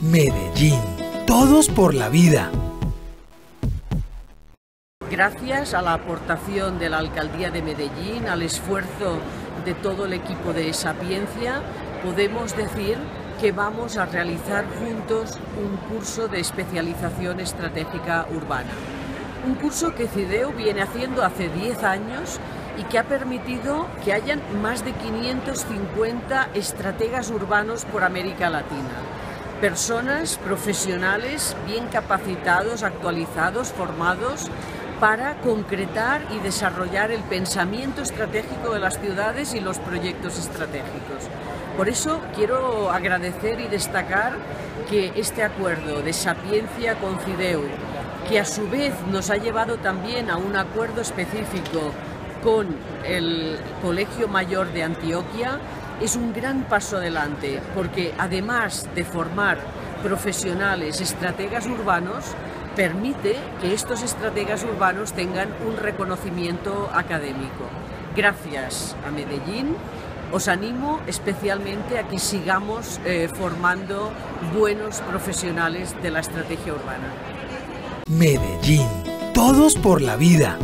Medellín. Todos por la vida. Gracias a la aportación de la Alcaldía de Medellín, al esfuerzo de todo el equipo de Sapiencia, podemos decir que vamos a realizar juntos un curso de especialización estratégica urbana. Un curso que CIDEO viene haciendo hace 10 años y que ha permitido que hayan más de 550 estrategas urbanos por América Latina personas profesionales bien capacitados, actualizados, formados para concretar y desarrollar el pensamiento estratégico de las ciudades y los proyectos estratégicos. Por eso quiero agradecer y destacar que este acuerdo de sapiencia con CIDEU, que a su vez nos ha llevado también a un acuerdo específico con el Colegio Mayor de Antioquia, es un gran paso adelante porque además de formar profesionales, estrategas urbanos, permite que estos estrategas urbanos tengan un reconocimiento académico. Gracias a Medellín, os animo especialmente a que sigamos eh, formando buenos profesionales de la estrategia urbana. Medellín, todos por la vida.